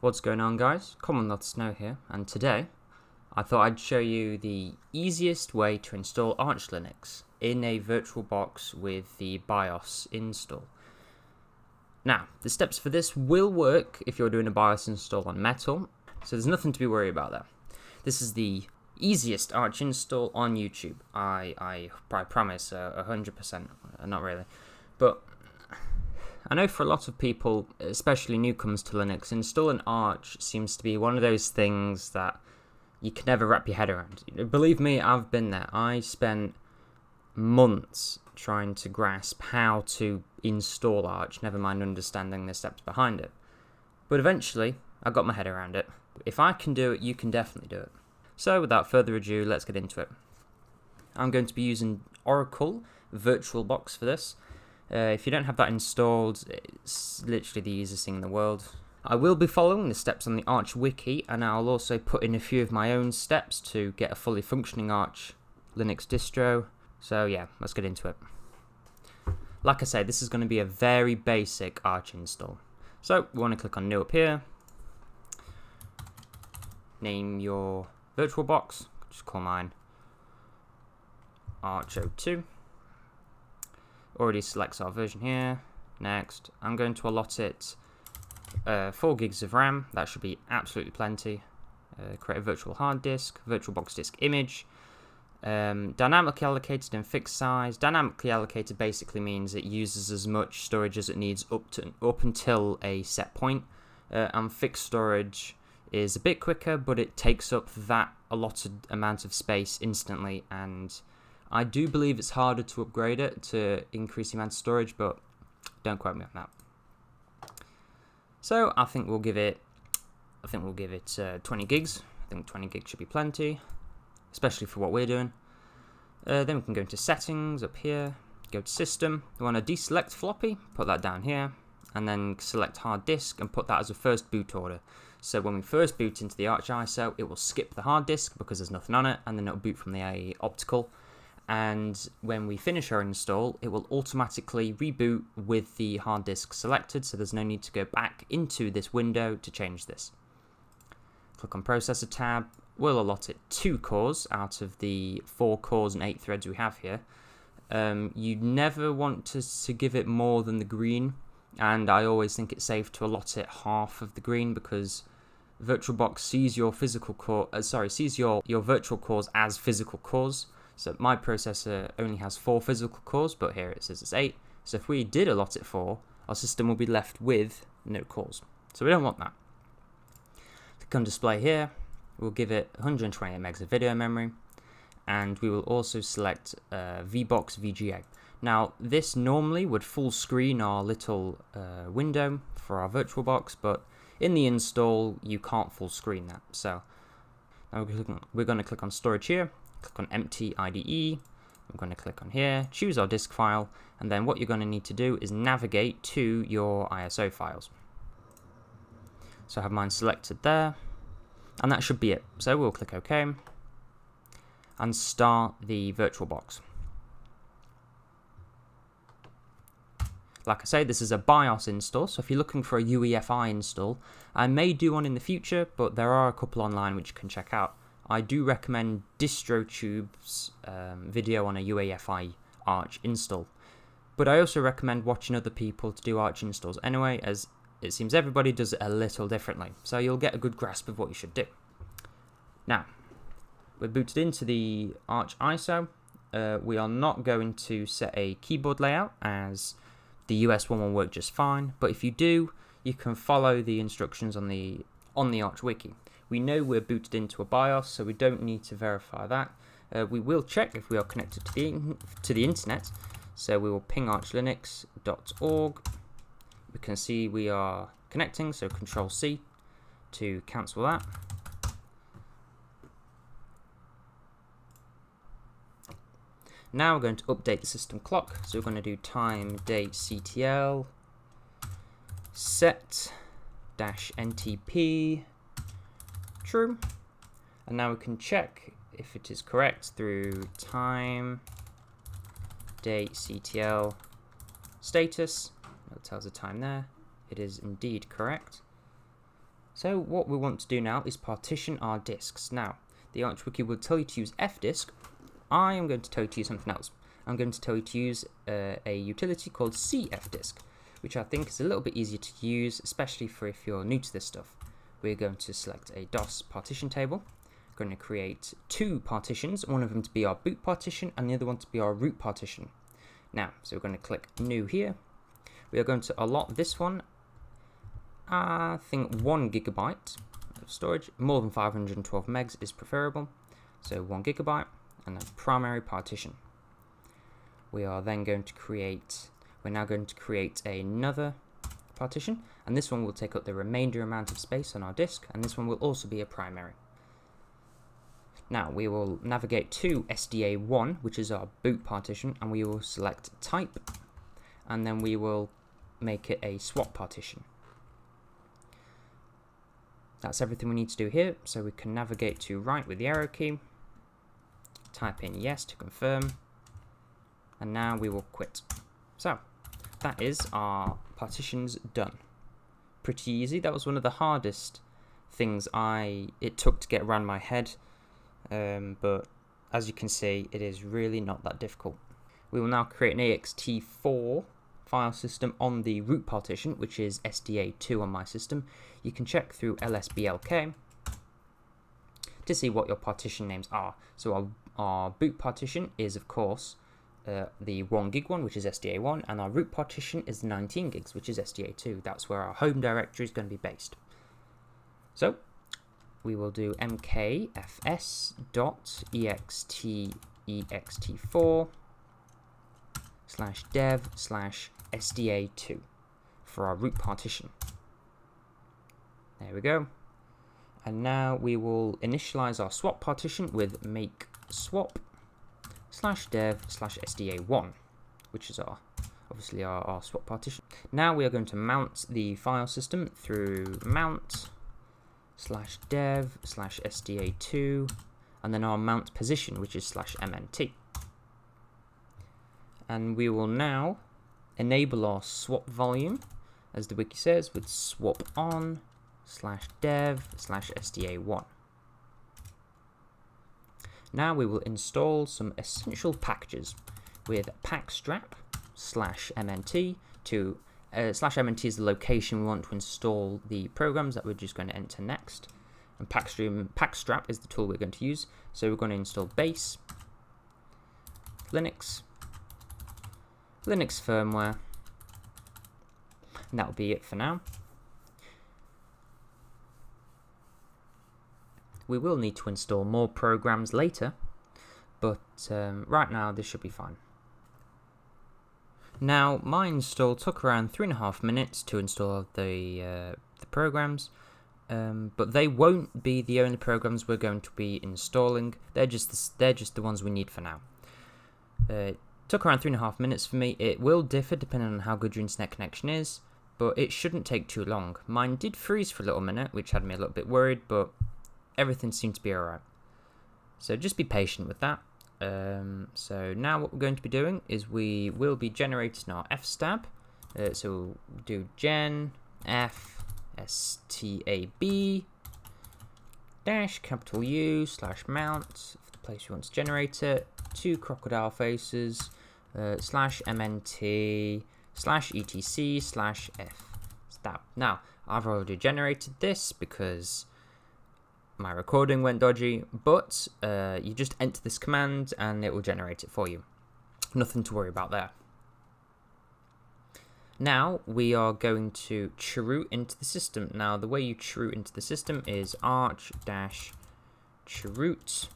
What's going on guys? CommonWealth Snow here, and today I thought I'd show you the easiest way to install Arch Linux in a VirtualBox with the BIOS install. Now, the steps for this will work if you're doing a BIOS install on Metal, so there's nothing to be worried about there. This is the easiest Arch install on YouTube. I I, I promise, uh, 100%, uh, not really. But I know for a lot of people, especially newcomers to Linux, installing Arch seems to be one of those things that you can never wrap your head around. Believe me, I've been there. I spent months trying to grasp how to install Arch, never mind understanding the steps behind it. But eventually, I got my head around it. If I can do it, you can definitely do it. So without further ado, let's get into it. I'm going to be using Oracle VirtualBox for this. Uh, if you don't have that installed, it's literally the easiest thing in the world. I will be following the steps on the Arch wiki, and I'll also put in a few of my own steps to get a fully functioning Arch Linux distro. So yeah, let's get into it. Like I say, this is going to be a very basic Arch install. So we want to click on New up here. Name your VirtualBox. Just call mine Arch 02 already selects our version here. Next, I'm going to allot it uh, 4 gigs of RAM. That should be absolutely plenty. Uh, create a virtual hard disk, VirtualBox disk image. Um, dynamically allocated and fixed size. Dynamically allocated basically means it uses as much storage as it needs up to up until a set point. Uh, and fixed storage is a bit quicker, but it takes up that allotted amount of space instantly and I do believe it's harder to upgrade it to increase the amount of storage, but don't quote me on that. So I think we'll give it, I think we'll give it uh, 20 gigs. I think 20 gigs should be plenty, especially for what we're doing. Uh, then we can go into settings up here, go to system. We want to deselect floppy, put that down here, and then select hard disk and put that as a first boot order. So when we first boot into the Arch ISO, it will skip the hard disk because there's nothing on it, and then it'll boot from the optical and when we finish our install it will automatically reboot with the hard disk selected so there's no need to go back into this window to change this. Click on processor tab, we'll allot it 2 cores out of the 4 cores and 8 threads we have here. Um, you never want to, to give it more than the green and I always think it's safe to allot it half of the green because VirtualBox sees your physical core, uh, sorry, sees your, your virtual cores as physical cores so my processor only has four physical cores, but here it says it's eight. So if we did allot it four, our system will be left with no cores. So we don't want that. Click on display here. We'll give it 128 megs of video memory, and we will also select uh, VBox VGA. Now this normally would full screen our little uh, window for our VirtualBox, but in the install you can't full screen that. So now we're going to click on storage here click on empty IDE, I'm going to click on here, choose our disk file, and then what you're going to need to do is navigate to your ISO files. So I have mine selected there, and that should be it. So we'll click OK, and start the VirtualBox. Like I say, this is a BIOS install, so if you're looking for a UEFI install, I may do one in the future, but there are a couple online which you can check out. I do recommend DistroTube's um, video on a UEFI Arch install. But I also recommend watching other people to do Arch installs anyway, as it seems everybody does it a little differently, so you'll get a good grasp of what you should do. Now, we're booted into the Arch ISO. Uh, we are not going to set a keyboard layout, as the US one will work just fine, but if you do, you can follow the instructions on the on the Arch wiki. We know we're booted into a BIOS, so we don't need to verify that. Uh, we will check if we are connected to the, to the internet. So we will ping archlinux.org. We can see we are connecting, so Control C to cancel that. Now we're going to update the system clock. So we're going to do time date CTL set dash NTP true. And now we can check if it is correct through time, date, CTL, status. It tells the time there. It is indeed correct. So what we want to do now is partition our disks. Now, the ArchWiki will tell you to use fdisk. I am going to tell you to use something else. I'm going to tell you to use uh, a utility called cfdisk, which I think is a little bit easier to use, especially for if you're new to this stuff. We're going to select a DOS partition table. We're going to create two partitions, one of them to be our boot partition and the other one to be our root partition. Now, so we're going to click new here. We are going to allot this one, I think one gigabyte of storage. More than 512 megs is preferable. So one gigabyte and a primary partition. We are then going to create, we're now going to create another partition and this one will take up the remainder amount of space on our disk and this one will also be a primary. Now we will navigate to SDA1 which is our boot partition and we will select type and then we will make it a swap partition. That's everything we need to do here so we can navigate to right with the arrow key type in yes to confirm and now we will quit. So, that is our partitions done. Pretty easy. That was one of the hardest things I it took to get around my head, um, but as you can see, it is really not that difficult. We will now create an ext4 file system on the root partition, which is SDA2 on my system. You can check through lsblk to see what your partition names are. So our, our boot partition is, of course, uh, the 1 gig one, which is SDA1, and our root partition is 19 gigs, which is SDA2. That's where our home directory is going to be based. So we will do mkfs.ext ext4 slash dev slash SDA2 for our root partition. There we go. And now we will initialize our swap partition with make swap slash dev slash SDA1, which is our obviously our, our swap partition. Now we are going to mount the file system through mount slash dev slash SDA2 and then our mount position which is slash MNT. And we will now enable our swap volume as the wiki says with swap on slash dev slash SDA1. Now we will install some essential packages with pacstrap slash mnt to uh, slash mnt is the location we want to install the programs that we're just going to enter next. And packstream pacstrap is the tool we're going to use. So we're going to install base, Linux, Linux firmware, and that'll be it for now. We will need to install more programs later, but um, right now this should be fine. Now, my install took around three and a half minutes to install the, uh, the programs, um, but they won't be the only programs we're going to be installing. They're just the, they're just the ones we need for now. Uh, it took around three and a half minutes for me. It will differ depending on how good your internet connection is, but it shouldn't take too long. Mine did freeze for a little minute, which had me a little bit worried, but everything seems to be alright. So just be patient with that. Um, so now what we're going to be doing is we will be generating our fstab. Uh, so we'll do gen f stab dash capital U slash mount the place you want to generate it. Two crocodile faces uh, slash mnt slash etc slash f stab. Now I've already generated this because my recording went dodgy, but uh, you just enter this command and it will generate it for you. Nothing to worry about there. Now we are going to chroot into the system. Now the way you chroot into the system is arch dash chroot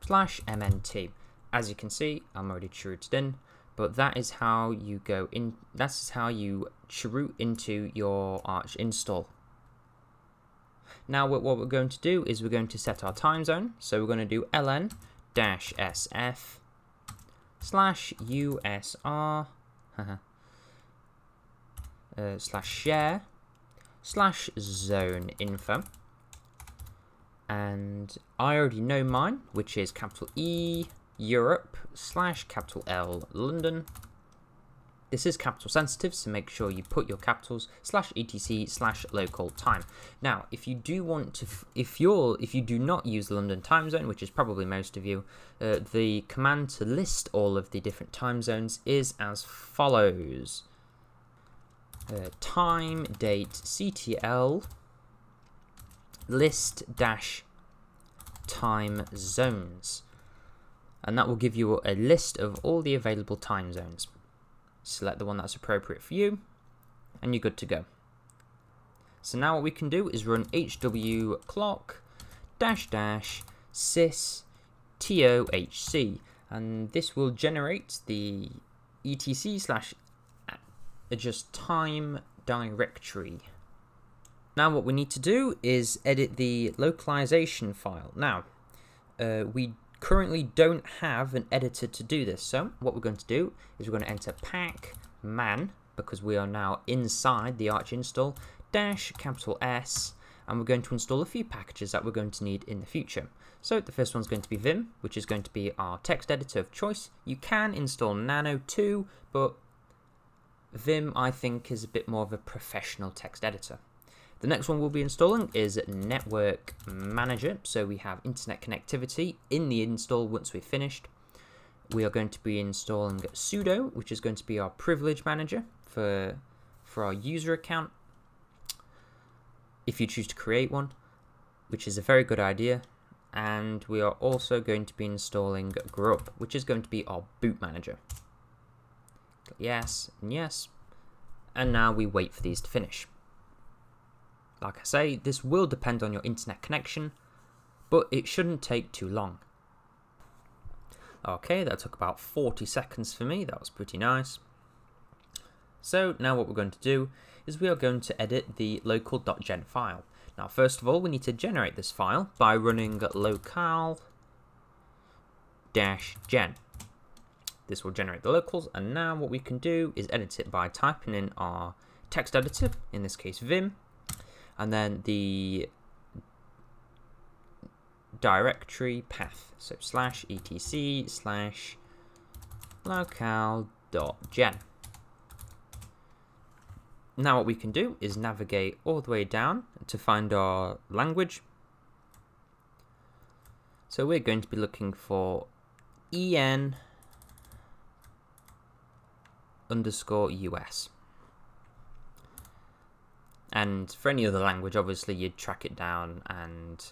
slash mnt. As you can see, I'm already chrooted in, but that is how you go in. That's how you chroot into your arch install. Now what, we're going to do is we're going to set our time zone. So we're going to do ln dash sf slash usr uh, slash share slash zone info. And I already know mine, which is capital E Europe slash capital L London This is capital sensitive, so make sure you put your capitals slash etc slash local time. Now, if you do want to, if you're, if you do not use the London time zone, which is probably most of you, uh, the command to list all of the different time zones is as follows. Uh, time, date, CTL, list dash time zones. And that will give you a list of all the available time zones select the one that's appropriate for you, and you're good to go. So now what we can do is run hw clock dash dash sys tohc, and this will generate the etc slash adjust time directory. Now what we need to do is edit the localization file. Now, uh, we currently don't have an editor to do this. So what we're going to do is we're going to enter pack man because we are now inside the Arch install dash capital S and we're going to install a few packages that we're going to need in the future. So the first one's going to be Vim, which is going to be our text editor of choice. You can install Nano too, but Vim I think is a bit more of a professional text editor. The next one we'll be installing is Network Manager. So we have internet connectivity in the install once we've finished. We are going to be installing sudo, which is going to be our privilege manager for, for our user account. If you choose to create one, which is a very good idea. And we are also going to be installing grub, which is going to be our boot manager. Yes, and yes. And now we wait for these to finish. Like I say, this will depend on your internet connection, but it shouldn't take too long. Okay, that took about 40 seconds for me, that was pretty nice. So now what we're going to do is we are going to edit the locale.gen file. Now first of all we need to generate this file by running locale gen. This will generate the locals and now what we can do is edit it by typing in our text editor, in this case Vim, and then the directory path. So slash etc slash locale.gen. Now what we can do is navigate all the way down to find our language. So we're going to be looking for en underscore us. And for any other language, obviously, you'd track it down and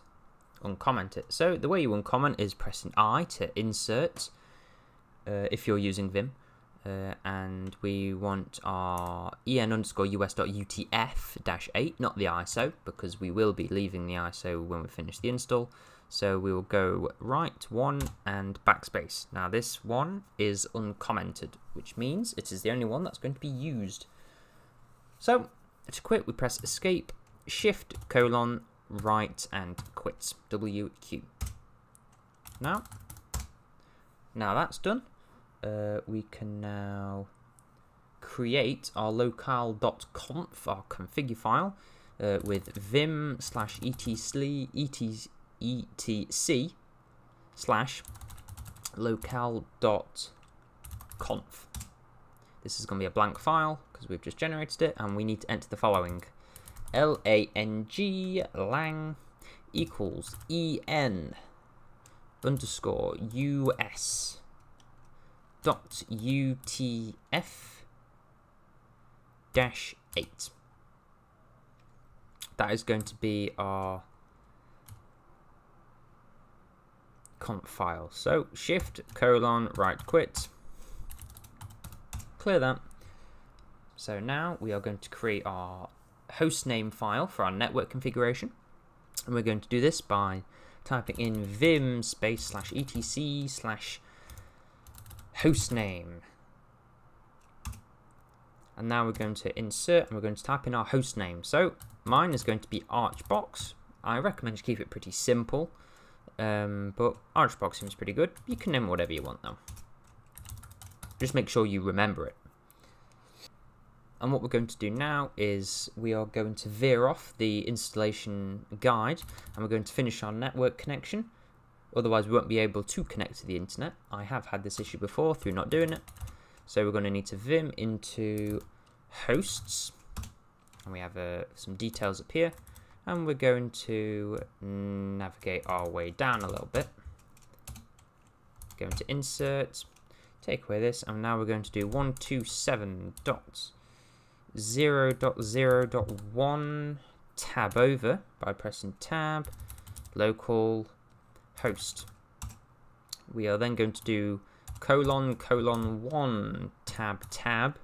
uncomment it. So the way you uncomment is pressing I to insert uh, if you're using Vim. Uh, and we want our en underscore us.utf dash 8, not the ISO, because we will be leaving the ISO when we finish the install. So we will go right one and backspace. Now this one is uncommented, which means it is the only one that's going to be used. So to quit, we press escape, shift, colon, right, and quit. WQ. Now, now that's done, uh, we can now create our locale.conf, our configure file, uh, with vim slash etc, etc slash locale.conf. This is going to be a blank file because we've just generated it and we need to enter the following. L-A-N-G lang equals E-N underscore U-S dot U-T-F dash 8. That is going to be our conf file. So shift colon right quit clear that. So now we are going to create our hostname file for our network configuration. And we're going to do this by typing in vim space slash etc slash hostname. And now we're going to insert and we're going to type in our hostname. So mine is going to be Archbox. I recommend you keep it pretty simple. Um, but Archbox seems pretty good. You can name whatever you want though. Just make sure you remember it. And what we're going to do now is we are going to veer off the installation guide and we're going to finish our network connection. Otherwise we won't be able to connect to the internet. I have had this issue before through not doing it. So we're going to need to vim into hosts, and we have uh, some details up here, and we're going to navigate our way down a little bit. going to insert, take away this, and now we're going to do 127 dots. 0 dot 0 dot 1 tab over by pressing tab local host. We are then going to do colon colon 1 tab tab.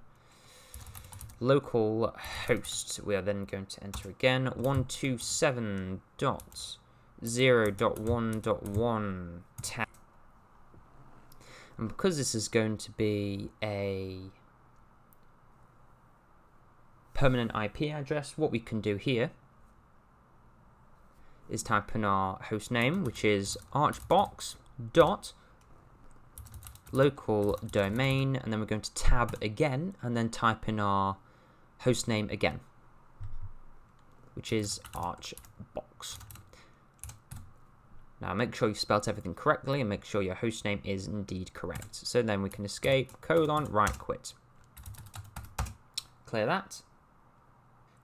Local host. We are then going to enter again. 127 dot 0 dot 1 dot 1 tab. And because this is going to be a permanent IP address, what we can do here is type in our host name, which is archbox dot local domain, and then we're going to tab again, and then type in our host name again, which is archbox. Now make sure you've spelt everything correctly and make sure your host name is indeed correct. So then we can escape, colon, right quit. Clear that.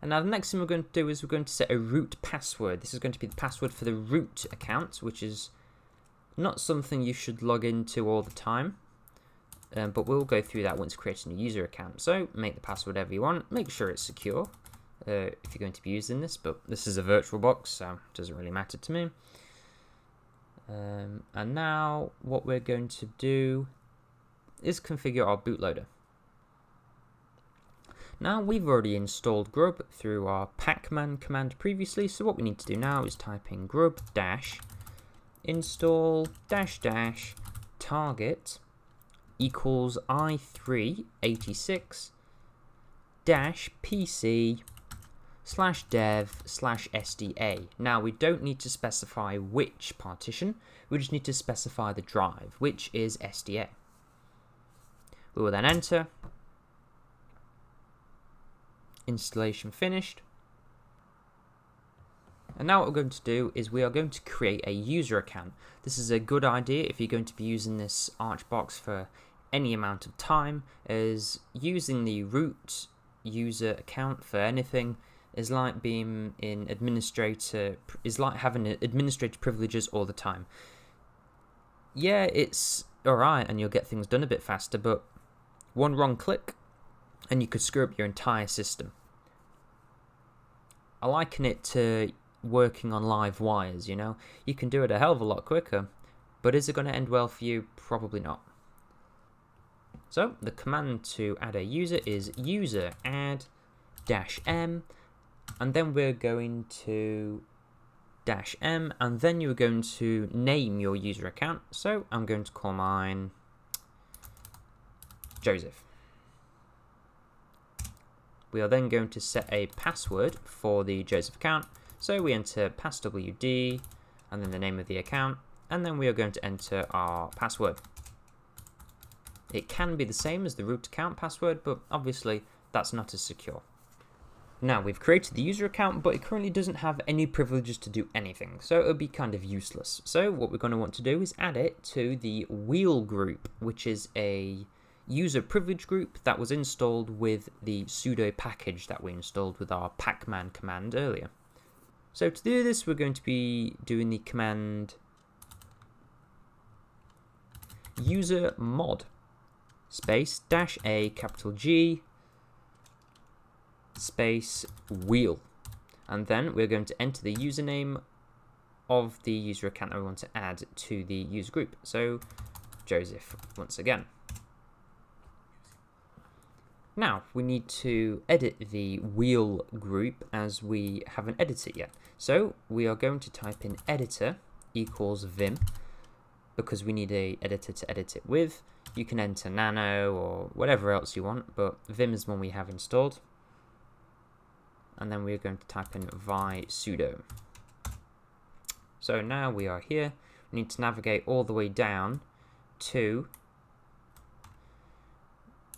And now the next thing we're going to do is we're going to set a root password. This is going to be the password for the root account, which is not something you should log into all the time. Um, but we'll go through that once creating a user account. So make the password whatever you want. Make sure it's secure uh, if you're going to be using this. But this is a virtual box, so it doesn't really matter to me. Um, and now what we're going to do is configure our bootloader. Now we've already installed grub through our pacman command previously, so what we need to do now is type in grub dash install dash dash target equals i386 dash pc slash dev slash sda. Now we don't need to specify which partition, we just need to specify the drive, which is sda. We will then enter installation finished. And now what we're going to do is we are going to create a user account. This is a good idea if you're going to be using this Archbox for any amount of time, as using the root user account for anything is like being in administrator, is like having administrator privileges all the time. Yeah, it's alright and you'll get things done a bit faster, but one wrong click and you could screw up your entire system. I liken it to working on live wires, you know? You can do it a hell of a lot quicker, but is it going to end well for you? Probably not. So the command to add a user is user add dash m, and then we're going to dash m, and then you're going to name your user account. So I'm going to call mine Joseph. We are then going to set a password for the Joseph account. So we enter passwd and then the name of the account, and then we are going to enter our password. It can be the same as the root account password, but obviously that's not as secure. Now, we've created the user account, but it currently doesn't have any privileges to do anything, so it would be kind of useless. So what we're going to want to do is add it to the wheel group, which is a user privilege group that was installed with the sudo package that we installed with our pacman command earlier. So to do this, we're going to be doing the command user mod space dash a capital G space wheel. And then we're going to enter the username of the user account that we want to add to the user group. So Joseph once again. Now, we need to edit the wheel group as we haven't edited it yet. So we are going to type in editor equals vim because we need a editor to edit it with. You can enter nano or whatever else you want, but vim is one we have installed. And then we're going to type in visudo. So now we are here. We need to navigate all the way down to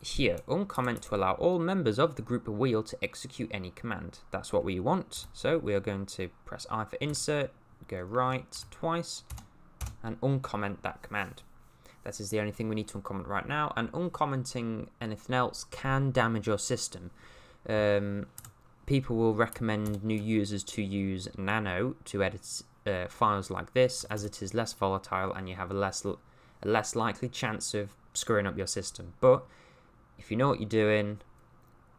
here, uncomment to allow all members of the group of wheel to execute any command. That's what we want. So we are going to press I for insert, go right twice, and uncomment that command. That is the only thing we need to uncomment right now. And uncommenting anything else can damage your system. Um, people will recommend new users to use Nano to edit uh, files like this, as it is less volatile and you have a less a less likely chance of screwing up your system. But if you know what you're doing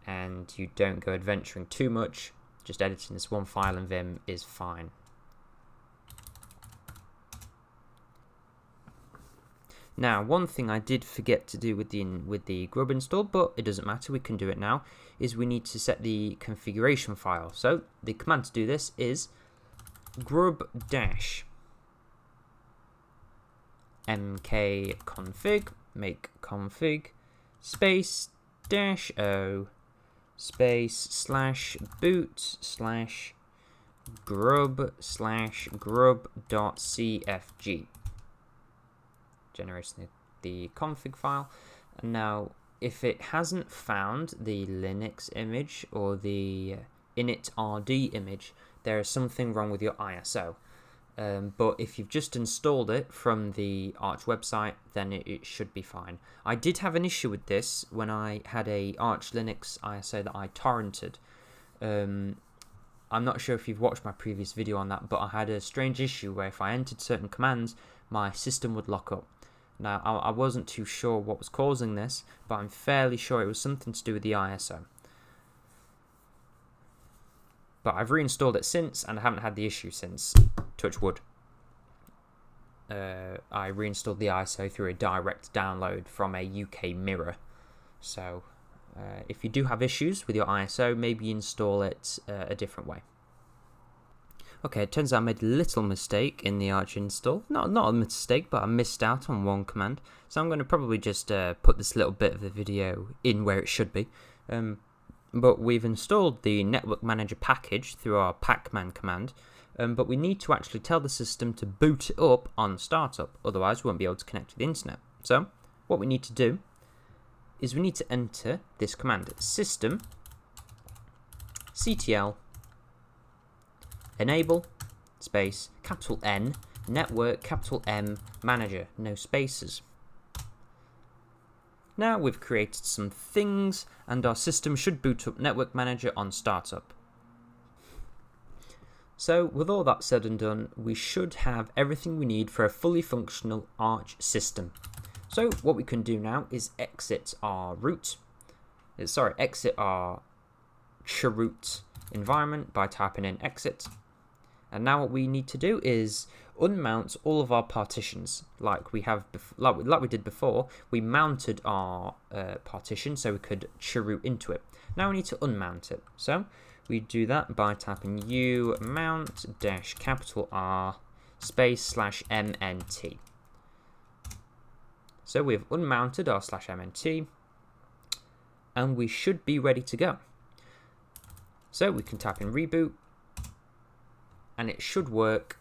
and you don't go adventuring too much, just editing this one file in Vim is fine. Now, one thing I did forget to do with the with the grub install, but it doesn't matter, we can do it now, is we need to set the configuration file. So the command to do this is grub dash mkconfig make config space dash o space slash boot slash grub slash grub dot cfg generating the, the config file. And now, if it hasn't found the Linux image or the initrd image, there is something wrong with your ISO. Um, but if you've just installed it from the Arch website, then it, it, should be fine. I did have an issue with this when I had a Arch Linux ISO that I torrented. Um, I'm not sure if you've watched my previous video on that, but I had a strange issue where if I entered certain commands, my system would lock up. Now, I, I wasn't too sure what was causing this, but I'm fairly sure it was something to do with the ISO. But I've reinstalled it since, and I haven't had the issue since. Touch wood. Uh, I reinstalled the ISO through a direct download from a UK mirror. So, uh, if you do have issues with your ISO, maybe install it uh, a different way. Okay, it turns out I made a little mistake in the Arch install. Not, not a mistake, but I missed out on one command. So I'm going to probably just uh, put this little bit of the video in where it should be. Um, but we've installed the Network Manager package through our pacman command. Um, but we need to actually tell the system to boot it up on startup. Otherwise, we won't be able to connect to the internet. So what we need to do is we need to enter this command. System ctl enable space capital N network capital M manager no spaces now we've created some things and our system should boot up network manager on startup so with all that said and done we should have everything we need for a fully functional arch system so what we can do now is exit our root uh, sorry exit our chroot environment by typing in exit and now what we need to do is unmount all of our partitions like we have like, we, like we did before. We mounted our uh, partition so we could chroot into it. Now we need to unmount it. So we do that by tapping u mount dash capital R space slash mnt. So we've unmounted our slash mnt and we should be ready to go. So we can type in reboot and it should work.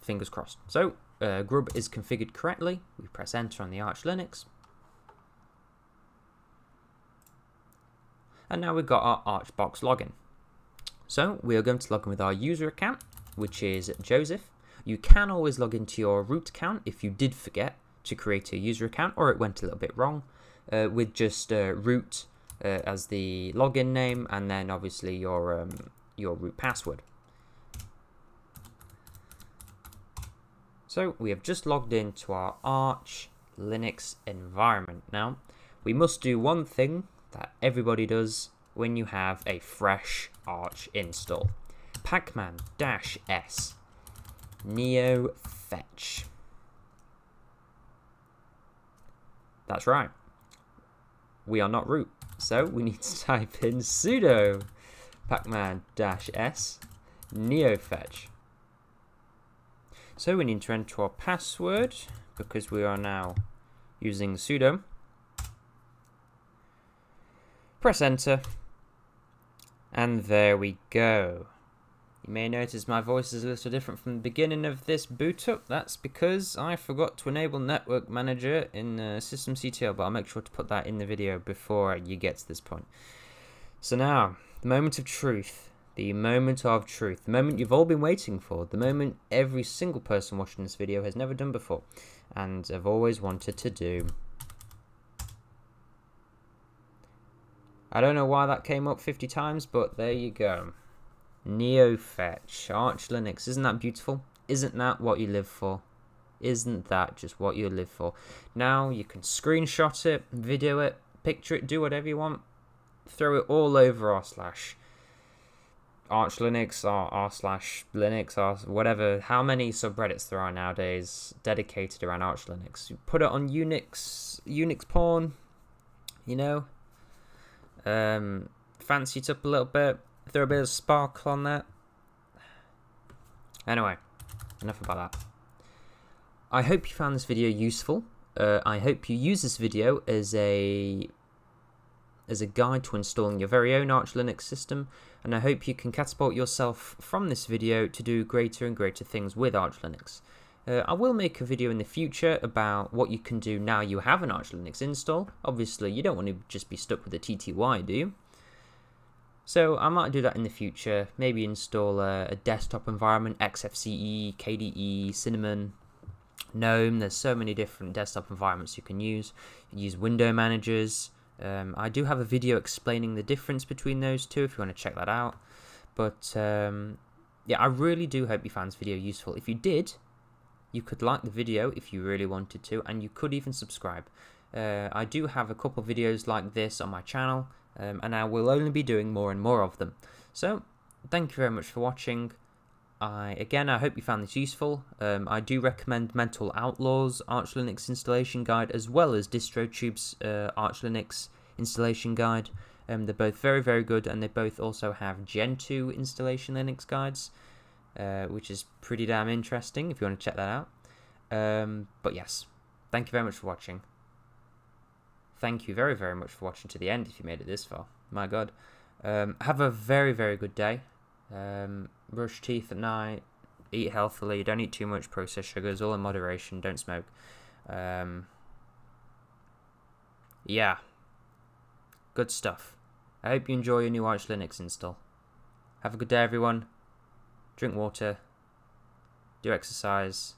Fingers crossed. So, uh, Grub is configured correctly. We press enter on the Arch Linux. And now we've got our Archbox login. So we are going to log in with our user account, which is Joseph. You can always log into your root account if you did forget to create a user account or it went a little bit wrong uh, with just uh, root uh, as the login name and then obviously your um, your root password. So we have just logged into our Arch Linux environment. Now, we must do one thing that everybody does when you have a fresh Arch install. pacman-s neo fetch. That's right. We are not root, so we need to type in sudo pacman-s neofetch. So we need to enter our password because we are now using sudo. Press enter. And there we go. You may notice my voice is a little different from the beginning of this boot up. That's because I forgot to enable Network Manager in uh, systemctl, but I'll make sure to put that in the video before you get to this point. So now, the moment of truth, The moment of truth. The moment you've all been waiting for. The moment every single person watching this video has never done before. And have always wanted to do. I don't know why that came up 50 times, but there you go. NeoFetch, Arch Linux. Isn't that beautiful? Isn't that what you live for? Isn't that just what you live for? Now you can screenshot it, video it, picture it, do whatever you want. Throw it all over r slash Arch Linux, r, r slash Linux, r whatever. How many subreddits there are nowadays dedicated around Arch Linux? You put it on Unix, Unix porn, you know. Um, fancy it up a little bit. Throw a bit of sparkle on that. Anyway, enough about that. I hope you found this video useful. Uh, I hope you use this video as a as a guide to installing your very own Arch Linux system, and I hope you can catapult yourself from this video to do greater and greater things with Arch Linux. Uh, I will make a video in the future about what you can do now you have an Arch Linux install. Obviously, you don't want to just be stuck with a TTY, do you? So I might do that in the future. Maybe install a, a desktop environment, XFCE, KDE, Cinnamon, GNOME. There's so many different desktop environments you can use. Use window managers. Um, I do have a video explaining the difference between those two if you want to check that out. But um, yeah, I really do hope you found this video useful. If you did, you could like the video if you really wanted to, and you could even subscribe. Uh, I do have a couple videos like this on my channel, um, and I will only be doing more and more of them. So, thank you very much for watching. I Again, I hope you found this useful. Um, I do recommend Mental Outlaw's Arch Linux installation guide as well as DistroTube's uh, Arch Linux installation guide. Um, they're both very, very good, and they both also have Gentoo installation Linux guides, uh, which is pretty damn interesting if you want to check that out. Um, but yes, thank you very much for watching. Thank you very, very much for watching to the end if you made it this far. My god. Um, have a very, very good day. Um, brush teeth at night. Eat healthily. Don't eat too much processed sugars. All in moderation. Don't smoke. Um, yeah. Good stuff. I hope you enjoy your new Arch Linux install. Have a good day, everyone. Drink water. Do exercise.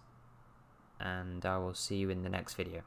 And I will see you in the next video.